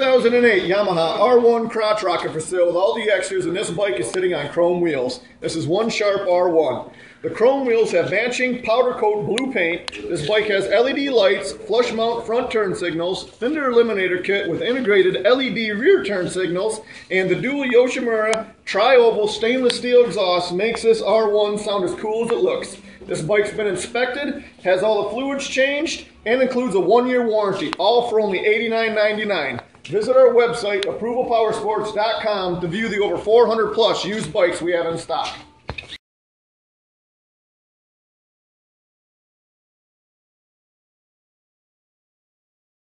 2008 Yamaha R1 crotch rocket for sale with all the extras, and this bike is sitting on chrome wheels. This is one Sharp R1. The chrome wheels have matching powder coat blue paint. This bike has LED lights, flush mount front turn signals, fender eliminator kit with integrated LED rear turn signals, and the dual Yoshimura tri-oval stainless steel exhaust makes this R1 sound as cool as it looks. This bike's been inspected, has all the fluids changed, and includes a one-year warranty, all for only $89.99. Visit our website, approvalpowersports.com, to view the over 400 plus used bikes we have in stock.